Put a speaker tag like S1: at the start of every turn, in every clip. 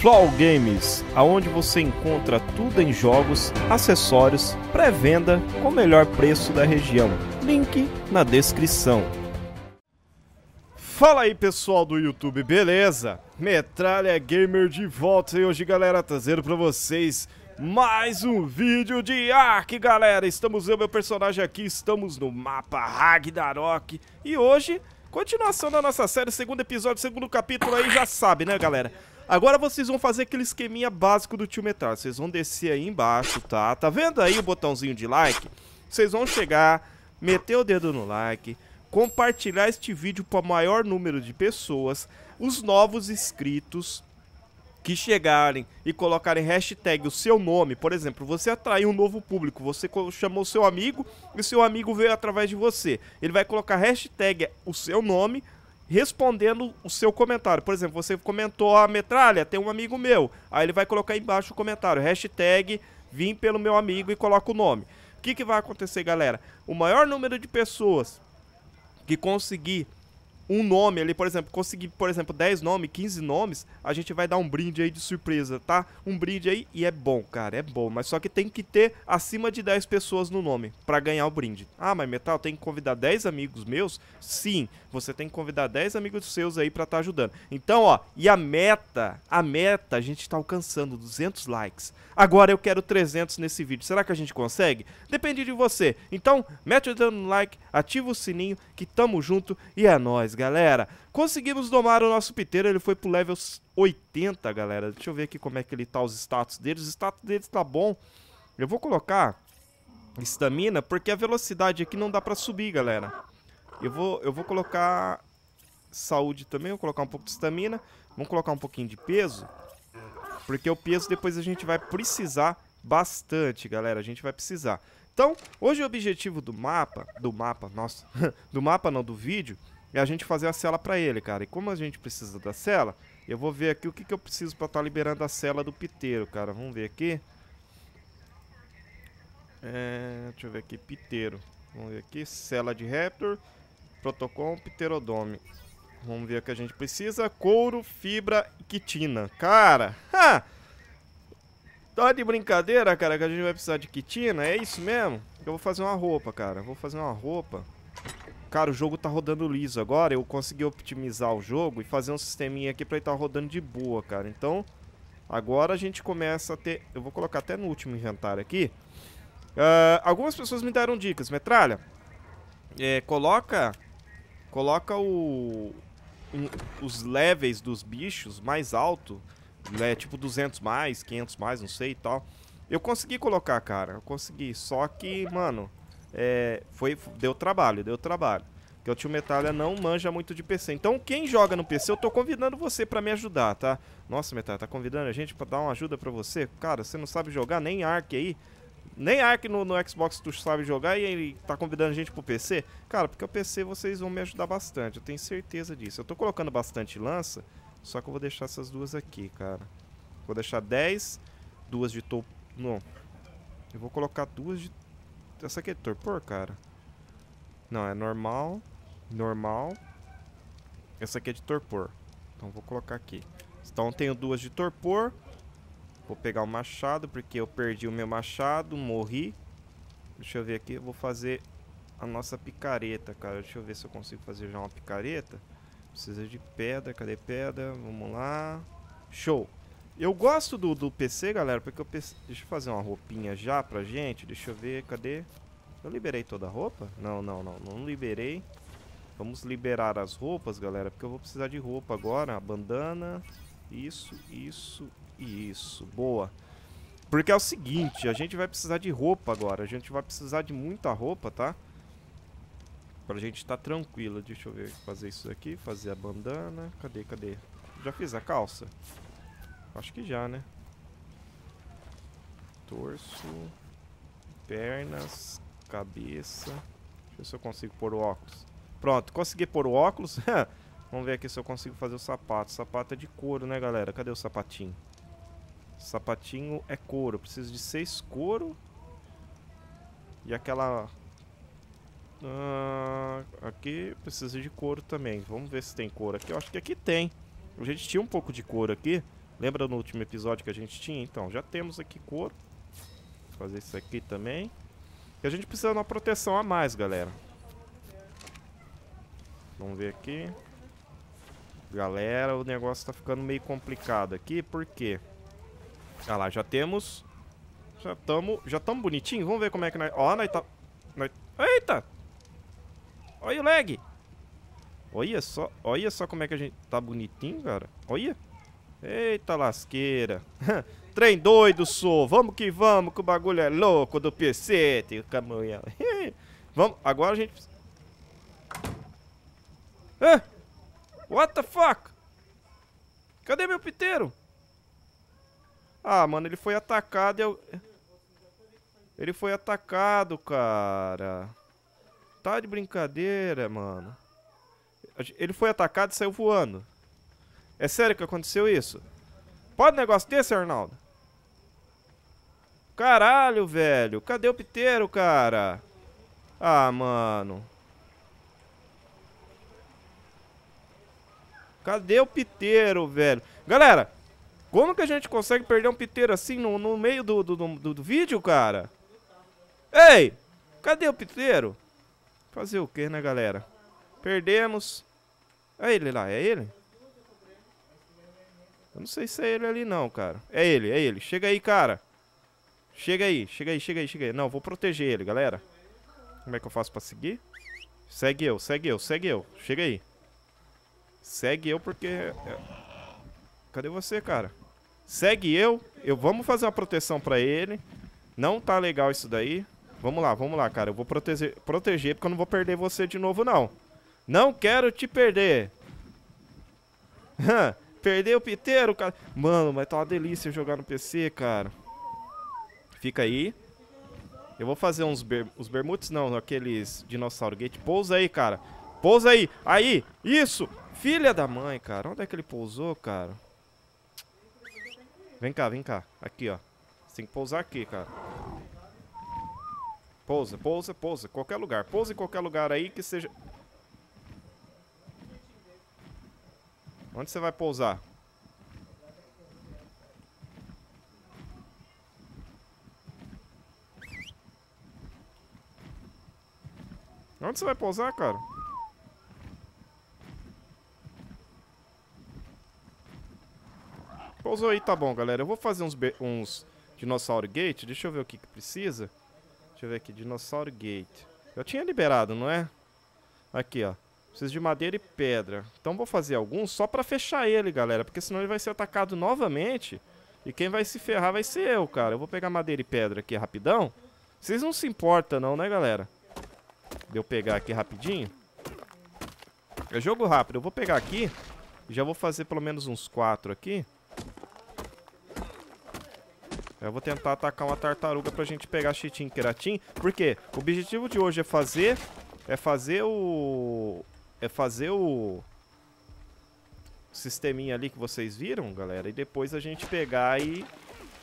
S1: Flow Games, aonde você encontra tudo em jogos, acessórios, pré-venda com o melhor preço da região. Link na descrição. Fala aí pessoal do YouTube, beleza? Metralha Gamer de volta e hoje galera trazendo pra vocês mais um vídeo de Ark galera Estamos eu meu personagem aqui, estamos no mapa Ragnarok E hoje, continuação da nossa série, segundo episódio, segundo capítulo aí já sabe né galera Agora vocês vão fazer aquele esqueminha básico do tio Metal. Vocês vão descer aí embaixo, tá? Tá vendo aí o botãozinho de like? Vocês vão chegar, meter o dedo no like, compartilhar este vídeo para o maior número de pessoas, os novos inscritos que chegarem e colocarem hashtag o seu nome, por exemplo, você atraiu um novo público, você chamou seu amigo e seu amigo veio através de você. Ele vai colocar hashtag o seu nome, respondendo o seu comentário. Por exemplo, você comentou a metralha, tem um amigo meu. Aí ele vai colocar embaixo o comentário, hashtag vim pelo meu amigo e coloca o nome. O que, que vai acontecer, galera? O maior número de pessoas que conseguir um nome ali, por exemplo, conseguir, por exemplo, 10 nomes, 15 nomes, a gente vai dar um brinde aí de surpresa, tá? Um brinde aí e é bom, cara, é bom, mas só que tem que ter acima de 10 pessoas no nome para ganhar o brinde. Ah, mas Metal, tem que convidar 10 amigos meus? Sim, você tem que convidar 10 amigos seus aí para estar tá ajudando. Então, ó, e a meta, a meta, a gente tá alcançando 200 likes. Agora eu quero 300 nesse vídeo. Será que a gente consegue? Depende de você. Então, mete o dedo no like, ativa o sininho, que tamo junto e é nóis, galera. Conseguimos domar o nosso piteiro, ele foi pro level 80, galera. Deixa eu ver aqui como é que ele tá, os status dele. Os status deles tá bom. Eu vou colocar estamina, porque a velocidade aqui não dá pra subir, galera. Eu vou, eu vou colocar saúde também, vou colocar um pouco de estamina. Vamos colocar um pouquinho de peso. Porque o peso depois a gente vai precisar bastante, galera. A gente vai precisar. Então, hoje o objetivo do mapa, do mapa, nossa, do mapa não, do vídeo, é a gente fazer a cela pra ele, cara. E como a gente precisa da cela, eu vou ver aqui o que, que eu preciso pra estar tá liberando a cela do piteiro, cara. Vamos ver aqui. É, deixa eu ver aqui, piteiro. Vamos ver aqui, cela de Raptor, protocolo pterodome. Vamos ver o que a gente precisa. Couro, fibra e quitina. Cara, ha! Tá de brincadeira, cara, que a gente vai precisar de quitina? É isso mesmo? Eu vou fazer uma roupa, cara. Vou fazer uma roupa. Cara, o jogo tá rodando liso agora. Eu consegui optimizar o jogo e fazer um sisteminha aqui pra ele tá rodando de boa, cara. Então, agora a gente começa a ter... Eu vou colocar até no último inventário aqui. Uh, algumas pessoas me deram dicas. Metralha, é, coloca... Coloca o... Um, os levels dos bichos mais alto né, tipo 200 mais, 500 mais, não sei e tal. Eu consegui colocar, cara, eu consegui, só que, mano, é, foi, deu trabalho, deu trabalho. Porque o tio Metalha não manja muito de PC. Então, quem joga no PC, eu tô convidando você pra me ajudar, tá? Nossa, Metalha, tá convidando a gente pra dar uma ajuda pra você? Cara, você não sabe jogar nem Ark aí? Nem Ark no, no Xbox tu sabe jogar e ele tá convidando a gente pro PC? Cara, porque o PC vocês vão me ajudar bastante, eu tenho certeza disso. Eu tô colocando bastante lança, só que eu vou deixar essas duas aqui, cara. Vou deixar 10, duas de topo... Não. Eu vou colocar duas de... Essa aqui é torpor, cara? Não, é normal, normal. Essa aqui é de torpor. Então vou colocar aqui. Então tenho duas de torpor. Vou pegar o machado, porque eu perdi o meu machado, morri. Deixa eu ver aqui, eu vou fazer a nossa picareta, cara. Deixa eu ver se eu consigo fazer já uma picareta. Precisa de pedra, cadê pedra? Vamos lá. Show. Eu gosto do, do PC, galera, porque eu PC... Deixa eu fazer uma roupinha já pra gente. Deixa eu ver, cadê? Eu liberei toda a roupa? Não, não, não, não liberei. Vamos liberar as roupas, galera, porque eu vou precisar de roupa agora. A bandana, isso, isso e isso. Boa. Porque é o seguinte, a gente vai precisar de roupa agora. A gente vai precisar de muita roupa, tá? Pra gente estar tá tranquilo. Deixa eu ver, fazer isso aqui, fazer a bandana. Cadê, cadê? Já fiz a calça? Acho que já, né? Torso, pernas, cabeça. Deixa eu ver se eu consigo pôr o óculos. Pronto, consegui pôr o óculos. Vamos ver aqui se eu consigo fazer o sapato. O sapato é de couro, né, galera? Cadê o sapatinho? O sapatinho é couro. Preciso de seis couro. E aquela Uh, aqui precisa de couro também. Vamos ver se tem couro aqui. Eu acho que aqui tem. A gente tinha um pouco de couro aqui. Lembra no último episódio que a gente tinha? Então, já temos aqui couro. Vou fazer isso aqui também. E a gente precisa de uma proteção a mais, galera. Vamos ver aqui. Galera, o negócio tá ficando meio complicado aqui, por quê? Ah lá, já temos... Já estamos já tamo bonitinho. Vamos ver como é que nós... Ó, nós tá... Nós... Eita! Olha o lag! Olha só, olha só como é que a gente tá bonitinho, cara. Olha. Eita lasqueira. Trem doido, sou. Vamos que vamos, que o bagulho é louco do PC, tem caminhão. vamos, agora a gente... Ah! What the fuck? Cadê meu piteiro? Ah, mano, ele foi atacado e eu... Ele foi atacado, cara. Tá de brincadeira, mano. Ele foi atacado e saiu voando. É sério que aconteceu isso? Pode negócio desse, Arnaldo? Caralho, velho. Cadê o piteiro, cara? Ah, mano. Cadê o piteiro, velho? Galera, como que a gente consegue perder um piteiro assim no, no meio do, do, do, do vídeo, cara? Ei! Cadê o piteiro? Fazer o que, né, galera? Perdemos. É ele lá, é ele? Eu não sei se é ele ali não, cara. É ele, é ele. Chega aí, cara. Chega aí, chega aí, chega aí, chega aí. Não, vou proteger ele, galera. Como é que eu faço pra seguir? Segue eu, segue eu, segue eu. Chega aí. Segue eu porque... É, cadê você, cara? Segue eu. Eu vamos fazer uma proteção pra ele. Não tá legal isso daí. Vamos lá, vamos lá, cara. Eu vou proteger, proteger porque eu não vou perder você de novo, não. Não quero te perder. Perder o piteiro, cara. Mano, mas tá uma delícia jogar no PC, cara. Fica aí. Eu vou fazer uns ber os bermudes, não, aqueles dinossauro gate. Pousa aí, cara. Pousa aí. Aí, isso. Filha da mãe, cara. Onde é que ele pousou, cara? Vem cá, vem cá. Aqui, ó. Você tem que pousar aqui, cara. Pousa, pousa, pousa. Qualquer lugar. Pousa em qualquer lugar aí que seja... Onde você vai pousar? Onde você vai pousar, cara? Pousou aí, tá bom, galera. Eu vou fazer uns, uns dinossauro gate. Deixa eu ver o que, que precisa. Deixa eu ver aqui, dinossauro gate. Eu tinha liberado, não é? Aqui, ó. Preciso de madeira e pedra. Então vou fazer alguns só pra fechar ele, galera. Porque senão ele vai ser atacado novamente. E quem vai se ferrar vai ser eu, cara. Eu vou pegar madeira e pedra aqui rapidão. Vocês não se importam não, né, galera? De eu pegar aqui rapidinho. É jogo rápido. Eu vou pegar aqui. Já vou fazer pelo menos uns quatro aqui. Eu vou tentar atacar uma tartaruga pra gente pegar chitim queratim. Por quê? O objetivo de hoje é fazer... É fazer o... É fazer o... Sisteminha ali que vocês viram, galera. E depois a gente pegar e...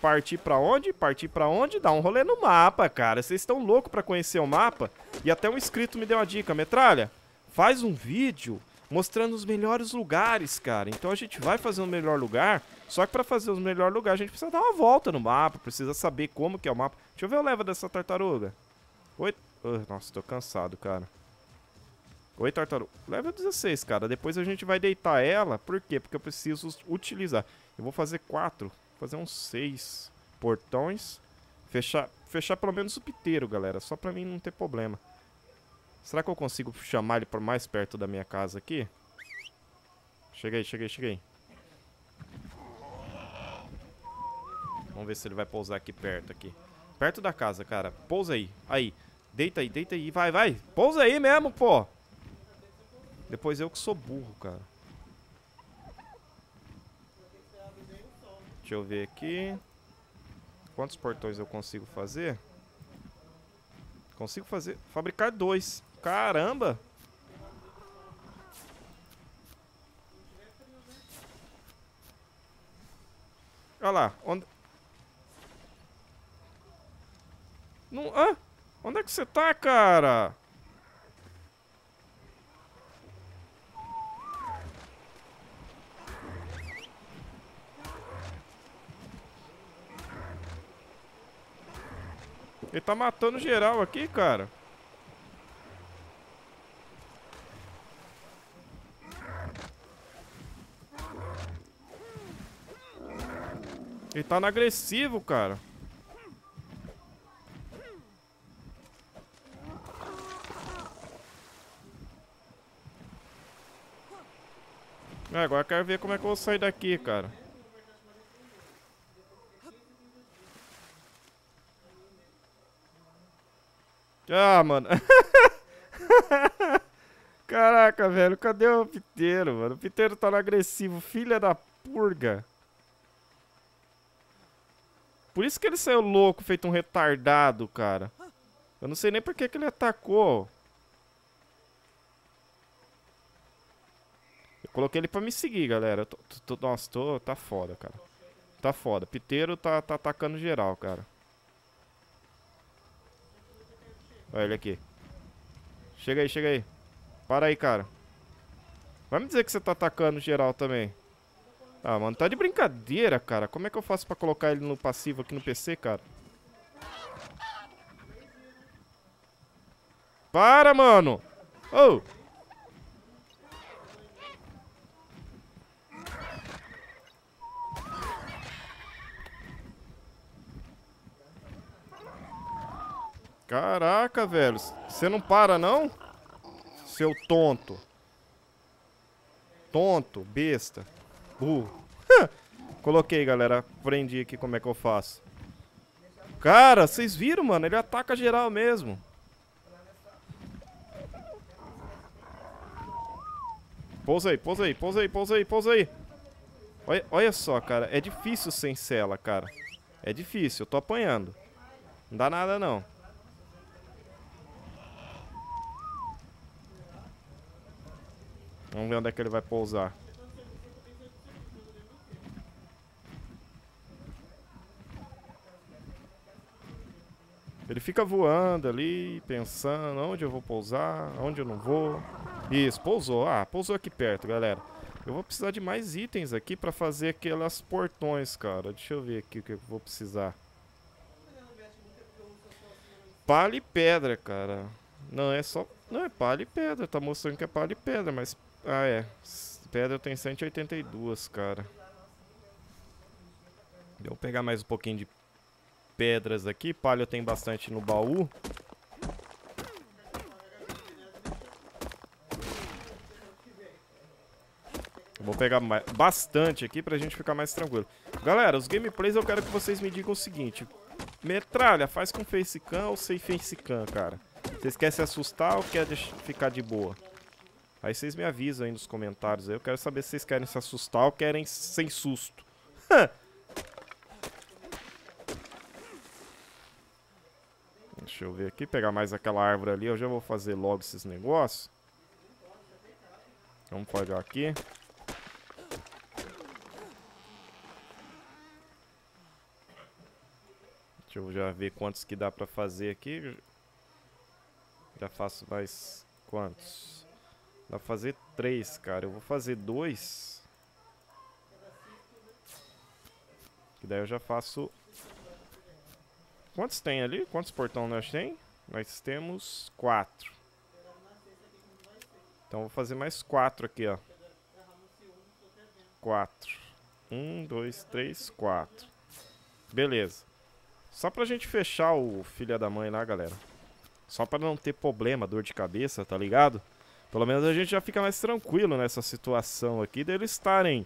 S1: Partir pra onde? Partir pra onde? Dar um rolê no mapa, cara. Vocês estão loucos pra conhecer o mapa? E até um inscrito me deu uma dica. Metralha, faz um vídeo mostrando os melhores lugares, cara. Então a gente vai fazer um melhor lugar só que para fazer os melhores lugares, a gente precisa dar uma volta no mapa, precisa saber como que é o mapa. Deixa eu ver o leva dessa tartaruga. Oi... Uh, nossa, tô cansado, cara. Oi, tartaruga. Leva 16, cara. Depois a gente vai deitar ela. Por quê? Porque eu preciso utilizar. Eu vou fazer quatro. Vou fazer uns seis portões. Fechar, fechar pelo menos o piteiro, galera. Só pra mim não ter problema. Será que eu consigo chamar ele por mais perto da minha casa aqui? Aí, chega aí. Vamos ver se ele vai pousar aqui perto aqui. Perto da casa, cara. Pousa aí. Aí. Deita aí, deita aí. Vai, vai. Pousa aí mesmo, pô. Depois eu que sou burro, cara. Deixa eu ver aqui. Quantos portões eu consigo fazer? Consigo fazer... Fabricar dois. Caramba! Olha lá. Onde... Não... Ah! Onde é que você tá, cara? Ele tá matando geral aqui, cara. Ele tá no agressivo, cara. É, agora eu quero ver como é que eu vou sair daqui, cara. Ah, mano. Caraca, velho. Cadê o Piteiro, mano? O Piteiro tá no agressivo. Filha da purga. Por isso que ele saiu louco, feito um retardado, cara. Eu não sei nem por que, que ele atacou. Eu coloquei ele pra me seguir, galera. Tô, tô, nossa, tô, tá foda, cara. Tá foda. Piteiro tá, tá atacando geral, cara. Olha ele aqui. Chega aí, chega aí. Para aí, cara. Vai me dizer que você tá atacando geral também. Ah, mano, tá de brincadeira, cara. Como é que eu faço pra colocar ele no passivo aqui no PC, cara? Para, mano! Oh! Caraca, velho. Você não para, não? Seu tonto. Tonto, besta. Burro. Coloquei, galera. Aprendi aqui como é que eu faço. Cara, vocês viram, mano? Ele ataca geral mesmo. Pousa aí, pousa aí, pousa aí, pousa aí, pousa aí. Olha, olha só, cara. É difícil sem cela, cara. É difícil, eu tô apanhando. Não dá nada, não. Vamos ver onde é que ele vai pousar. Ele fica voando ali, pensando onde eu vou pousar, onde eu não vou. Isso, pousou. Ah, pousou aqui perto, galera. Eu vou precisar de mais itens aqui pra fazer aquelas portões, cara. Deixa eu ver aqui o que eu vou precisar. Palha e pedra, cara. Não, é só... Não, é palha e pedra. Tá mostrando que é palha e pedra, mas ah, é. Pedra tem 182, cara. Vou pegar mais um pouquinho de pedras aqui. Palha tem bastante no baú. Vou pegar bastante aqui pra gente ficar mais tranquilo. Galera, os gameplays eu quero que vocês me digam o seguinte. Metralha, faz com facecam ou sem facecam, cara? Vocês querem se assustar ou querem ficar de boa? Aí vocês me avisam aí nos comentários. Eu quero saber se vocês querem se assustar ou querem sem susto. Deixa eu ver aqui, pegar mais aquela árvore ali. Eu já vou fazer logo esses negócios. Vamos pegar aqui. Deixa eu já ver quantos que dá pra fazer aqui. Já faço mais quantos? Dá pra fazer três, cara. Eu vou fazer dois. Que daí eu já faço... Quantos tem ali? Quantos portão nós tem? Nós temos quatro. Então vou fazer mais quatro aqui, ó. Quatro. Um, dois, três, quatro. Beleza. Só pra gente fechar o filha da mãe lá, galera. Só pra não ter problema, dor de cabeça, tá ligado? Pelo menos a gente já fica mais tranquilo nessa situação aqui deles estarem,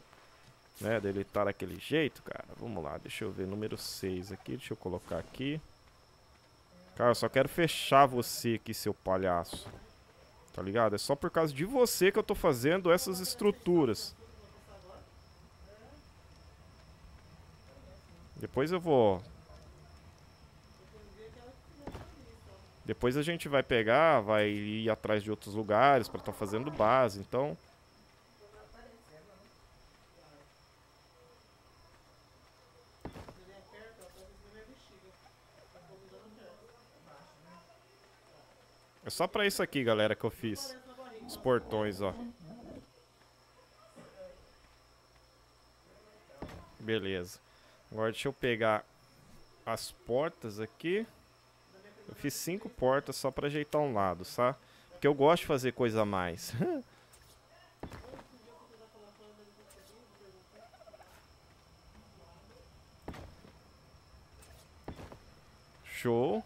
S1: né, dele estar daquele jeito, cara. Vamos lá, deixa eu ver, número 6 aqui, deixa eu colocar aqui. Cara, eu só quero fechar você aqui, seu palhaço. Tá ligado? É só por causa de você que eu tô fazendo essas estruturas. Depois eu vou Depois a gente vai pegar, vai ir atrás de outros lugares para estar tá fazendo base, então... É só pra isso aqui, galera, que eu fiz. Os portões, ó. Beleza. Agora deixa eu pegar as portas aqui. Eu fiz cinco portas só pra ajeitar um lado, sabe? Porque eu gosto de fazer coisa a mais. Show.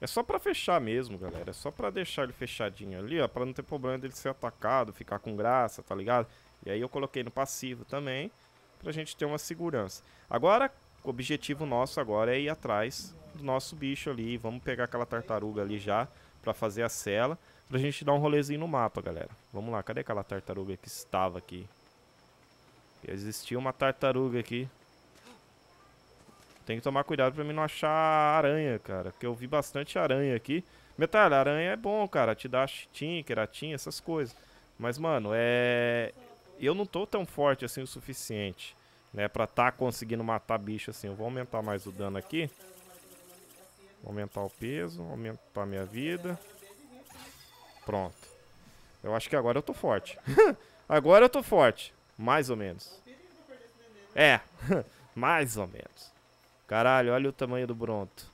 S1: É só pra fechar mesmo, galera. É só pra deixar ele fechadinho ali, ó. Pra não ter problema dele ser atacado, ficar com graça, tá ligado? E aí eu coloquei no passivo também, pra gente ter uma segurança. Agora, o objetivo nosso agora é ir atrás do nosso bicho ali. Vamos pegar aquela tartaruga ali já, pra fazer a cela. Pra gente dar um rolezinho no mapa, galera. Vamos lá, cadê aquela tartaruga que estava aqui? Existia uma tartaruga aqui. Tem que tomar cuidado pra mim não achar aranha, cara. Porque eu vi bastante aranha aqui. Metal, aranha é bom, cara. Te dá chitin, queratin, essas coisas. Mas, mano, é... Eu não tô tão forte assim o suficiente, né? Pra tá conseguindo matar bicho assim. Eu vou aumentar mais o dano aqui. Aumentar o peso, aumentar a minha vida. Pronto. Eu acho que agora eu tô forte. agora eu tô forte. Mais ou menos. É, mais ou menos. Caralho, olha o tamanho do Bronto.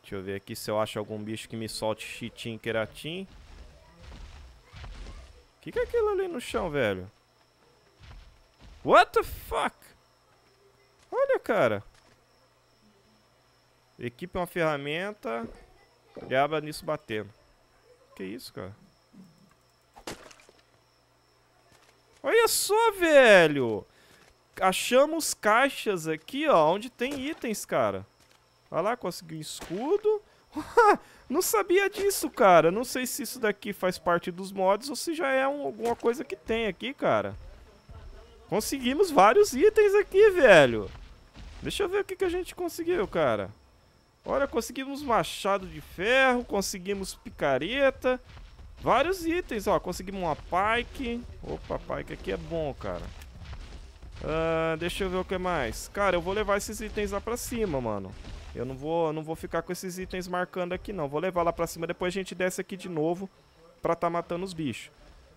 S1: Deixa eu ver aqui se eu acho algum bicho que me solte chitin queratin. O que, que é aquilo ali no chão, velho? What the fuck? Olha, cara. Equipe uma ferramenta e abra nisso batendo. Que isso, cara? Olha só, velho! achamos caixas aqui, ó, onde tem itens, cara. Olha lá, consegui um escudo. Não sabia disso, cara. Não sei se isso daqui faz parte dos mods ou se já é um, alguma coisa que tem aqui, cara. Conseguimos vários itens aqui, velho. Deixa eu ver o que, que a gente conseguiu, cara. Olha, conseguimos machado de ferro, conseguimos picareta. Vários itens, ó. Conseguimos uma pike. Opa, pike aqui é bom, cara. Uh, deixa eu ver o que mais. Cara, eu vou levar esses itens lá pra cima, mano. Eu não vou, não vou ficar com esses itens marcando aqui, não. Vou levar lá pra cima, depois a gente desce aqui de novo pra tá matando os bichos.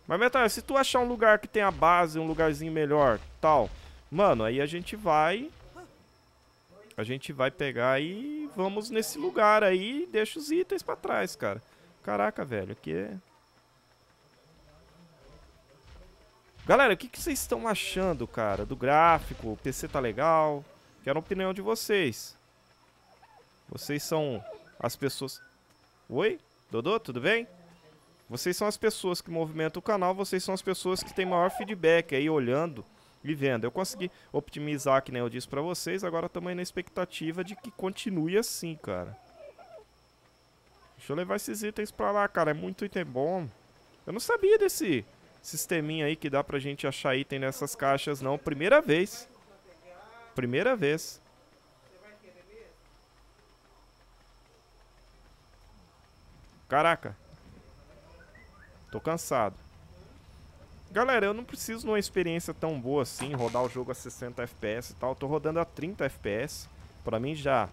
S1: Mas, Metal, se tu achar um lugar que tem a base, um lugarzinho melhor, tal... Mano, aí a gente vai... A gente vai pegar e vamos nesse lugar aí e deixa os itens pra trás, cara. Caraca, velho, aqui é... Galera, o que, vocês estão achando, cara, do gráfico? O PC tá legal? Quero a opinião de vocês. Vocês são as pessoas... Oi? Dodô, tudo bem? Vocês são as pessoas que movimentam o canal, vocês são as pessoas que têm maior feedback aí, olhando e vendo. Eu consegui optimizar, que nem eu disse pra vocês, agora também na expectativa de que continue assim, cara. Deixa eu levar esses itens pra lá, cara, é muito item bom. Eu não sabia desse sisteminha aí que dá pra gente achar item nessas caixas, não. Primeira vez. Primeira vez. Caraca. Tô cansado. Galera, eu não preciso de uma experiência tão boa assim, rodar o jogo a 60 FPS e tal. Eu tô rodando a 30 FPS. Pra mim já,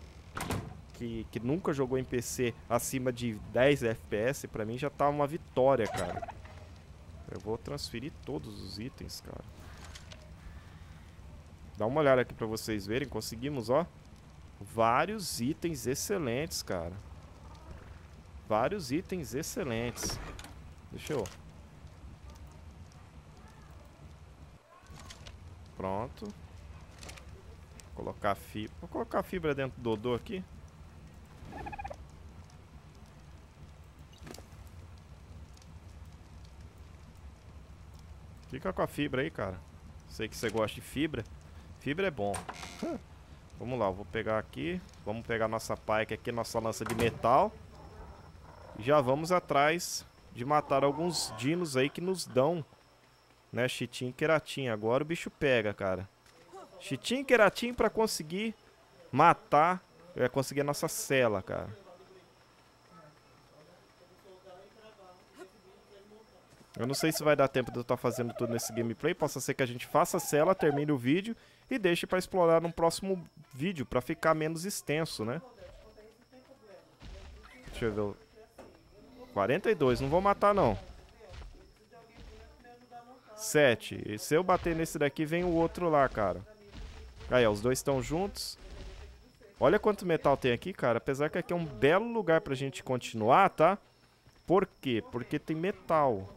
S1: que, que nunca jogou em PC acima de 10 FPS, pra mim já tá uma vitória, cara. Eu vou transferir todos os itens, cara. Dá uma olhada aqui pra vocês verem. Conseguimos, ó. Vários itens excelentes, cara. Vários itens excelentes. Deixa eu... Pronto. Vou colocar fibra. Vou colocar fibra dentro do Dodô aqui. Fica com a fibra aí, cara. Sei que você gosta de fibra. Fibra é bom. Vamos lá, eu vou pegar aqui. Vamos pegar nossa pike aqui, nossa lança de metal. E já vamos atrás de matar alguns dinos aí que nos dão, né, chitin e queratin. Agora o bicho pega, cara. Chitin e queratin pra conseguir matar, é conseguir a nossa cela, cara. Eu não sei se vai dar tempo de eu estar fazendo tudo nesse gameplay. Possa ser que a gente faça a cela, termine o vídeo e deixe para explorar num próximo vídeo, para ficar menos extenso, né? Deixa eu ver. 42, não vou matar não. 7. E se eu bater nesse daqui, vem o outro lá, cara. Aí, ó, os dois estão juntos. Olha quanto metal tem aqui, cara. Apesar que aqui é um belo lugar pra gente continuar, tá? Por quê? Porque tem metal.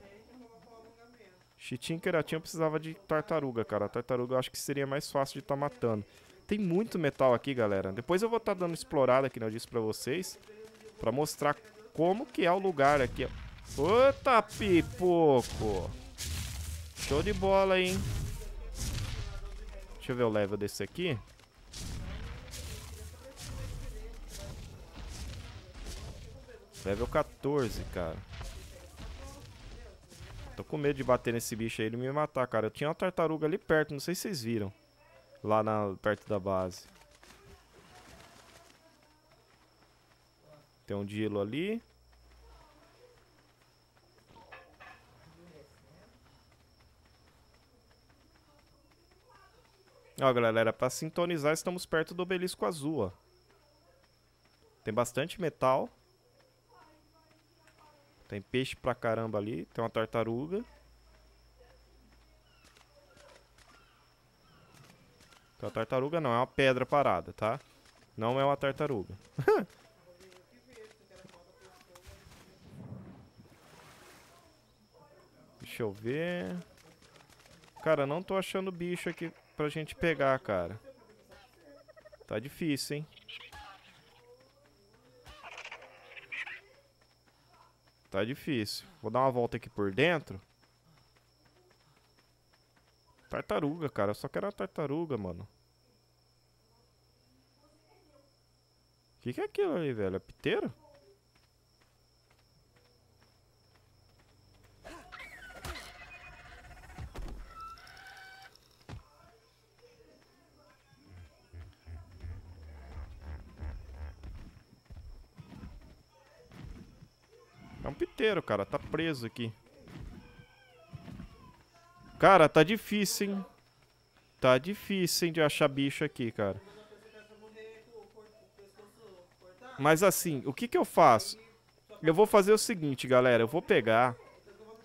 S1: Chitin Keratin precisava de tartaruga, cara. A tartaruga eu acho que seria mais fácil de estar tá matando. Tem muito metal aqui, galera. Depois eu vou estar tá dando explorada, que eu disse pra vocês. Pra mostrar como que é o lugar aqui. Puta pipoco! Show de bola, hein? Deixa eu ver o level desse aqui. Level 14, cara. Tô com medo de bater nesse bicho aí e me matar, cara. Eu tinha uma tartaruga ali perto, não sei se vocês viram. Lá na, perto da base. Tem um Dilo ali. Ó, galera, para sintonizar, estamos perto do obelisco azul, ó. Tem bastante metal. Tem peixe pra caramba ali. Tem uma tartaruga. Tem uma tartaruga não, é uma pedra parada, tá? Não é uma tartaruga. Deixa eu ver. Cara, não tô achando bicho aqui pra gente pegar, cara. Tá difícil, hein? Tá difícil. Vou dar uma volta aqui por dentro. Tartaruga, cara. Eu só quero uma tartaruga, mano. O que, que é aquilo ali, velho? É piteiro? Piteiro, cara. Tá preso aqui. Cara, tá difícil, hein? Tá difícil, hein, de achar bicho aqui, cara. Mas assim, o que que eu faço? Eu vou fazer o seguinte, galera. Eu vou pegar...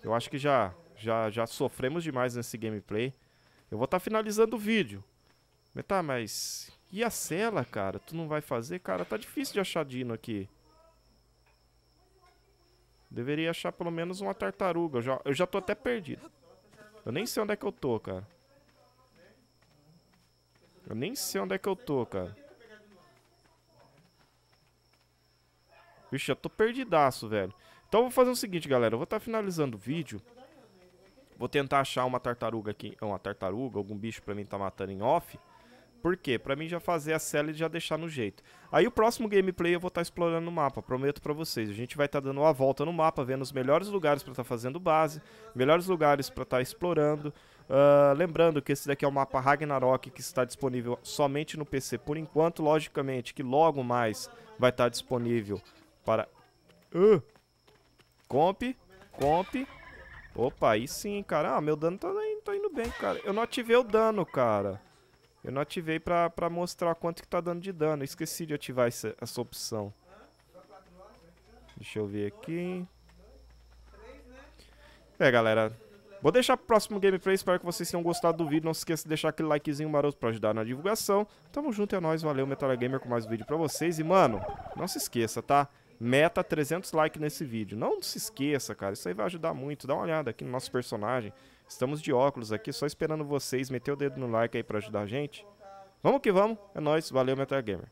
S1: Eu acho que já, já, já sofremos demais nesse gameplay. Eu vou estar tá finalizando o vídeo. Mas tá, mas... E a cela, cara? Tu não vai fazer? Cara, tá difícil de achar dino aqui. Deveria achar pelo menos uma tartaruga. Eu já, eu já tô até perdido. Eu nem sei onde é que eu tô, cara. Eu nem sei onde é que eu tô, cara. Vixe, eu tô perdidaço, velho. Então eu vou fazer o seguinte, galera. Eu vou estar tá finalizando o vídeo. Vou tentar achar uma tartaruga aqui. Uma tartaruga, algum bicho pra mim tá matando em off. Por quê? Pra mim já fazer a cela e já deixar no jeito. Aí o próximo gameplay eu vou estar tá explorando o mapa, prometo pra vocês. A gente vai estar tá dando uma volta no mapa, vendo os melhores lugares pra estar tá fazendo base, melhores lugares pra estar tá explorando. Uh, lembrando que esse daqui é o mapa Ragnarok, que está disponível somente no PC por enquanto. Logicamente que logo mais vai estar tá disponível para... Uh, comp, comp... Opa, aí sim, cara. Ah, meu dano tá, tá indo bem, cara. Eu não ativei o dano, cara. Eu não ativei pra, pra mostrar quanto que tá dando de dano. Eu esqueci de ativar essa, essa opção. Deixa eu ver aqui. É, galera. Vou deixar pro próximo gameplay. Espero que vocês tenham gostado do vídeo. Não se esqueça de deixar aquele likezinho maroto pra ajudar na divulgação. Tamo junto, é nóis. Valeu, Metal Gamer, com mais um vídeo pra vocês. E, mano, não se esqueça, tá? Meta 300 likes nesse vídeo. Não se esqueça, cara. Isso aí vai ajudar muito. Dá uma olhada aqui no nosso personagem. Estamos de óculos aqui, só esperando vocês meter o dedo no like aí pra ajudar a gente. Vamos que vamos, é nóis, valeu Metal Gamer.